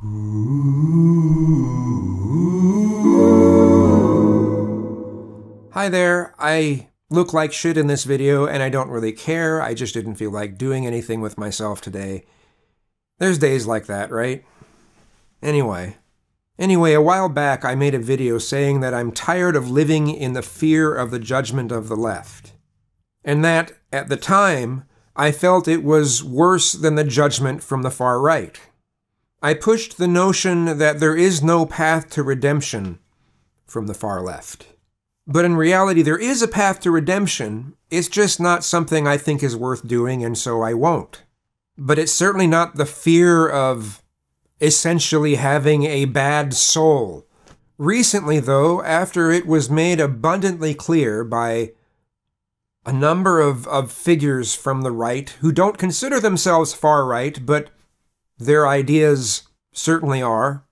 Hi there, I look like shit in this video and I don't really care, I just didn't feel like doing anything with myself today. There's days like that, right? Anyway. Anyway, a while back I made a video saying that I'm tired of living in the fear of the judgment of the left. And that, at the time, I felt it was worse than the judgment from the far right. I pushed the notion that there is no path to redemption from the far left. But in reality, there is a path to redemption. It's just not something I think is worth doing, and so I won't. But it's certainly not the fear of essentially having a bad soul. Recently, though, after it was made abundantly clear by a number of, of figures from the right who don't consider themselves far right, but their ideas certainly are,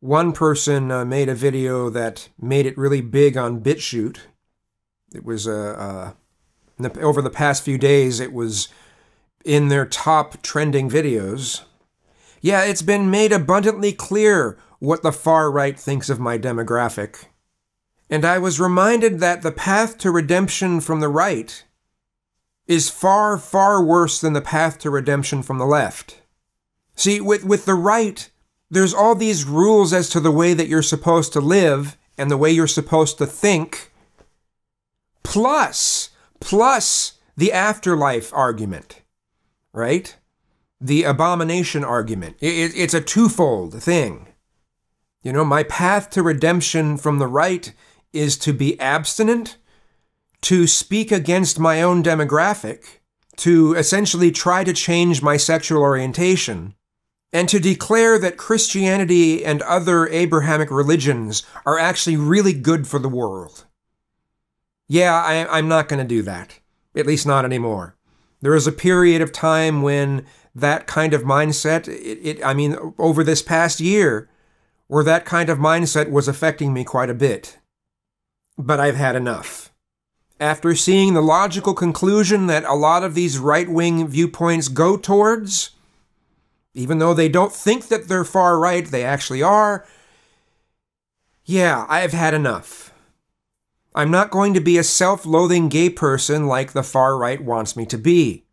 one person uh, made a video that made it really big on BitChute. It was uh, uh, over the past few days, it was in their top trending videos. Yeah, it's been made abundantly clear what the far right thinks of my demographic. And I was reminded that the path to redemption from the right is far, far worse than the path to redemption from the left. See, with, with the right, there's all these rules as to the way that you're supposed to live and the way you're supposed to think, plus, plus the afterlife argument, right? The abomination argument. It, it's a twofold thing. You know, my path to redemption from the right is to be abstinent, to speak against my own demographic, to essentially try to change my sexual orientation, and to declare that Christianity and other Abrahamic religions are actually really good for the world. Yeah, I, am not going to do that. At least not anymore. There was a period of time when that kind of mindset, it, it, I mean, over this past year, where that kind of mindset was affecting me quite a bit. But I've had enough. After seeing the logical conclusion that a lot of these right wing viewpoints go towards, even though they don't think that they're far right, they actually are. Yeah, I've had enough. I'm not going to be a self loathing gay person like the far right wants me to be.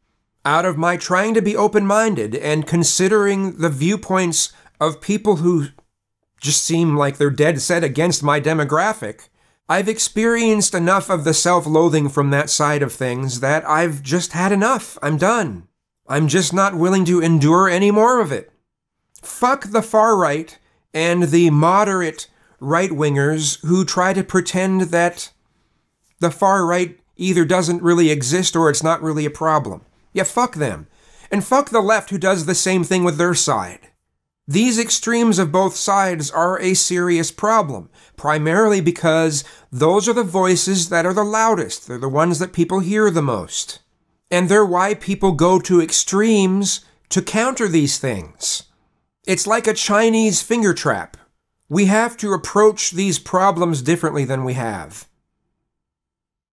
Out of my trying to be open minded and considering the viewpoints of people who just seem like they're dead set against my demographic, I've experienced enough of the self loathing from that side of things that I've just had enough. I'm done. I'm just not willing to endure any more of it. Fuck the far right and the moderate right wingers who try to pretend that the far right either doesn't really exist or it's not really a problem. Yeah, fuck them. And fuck the left who does the same thing with their side. These extremes of both sides are a serious problem, primarily because those are the voices that are the loudest. They're the ones that people hear the most. And they're why people go to extremes to counter these things. It's like a Chinese finger trap. We have to approach these problems differently than we have.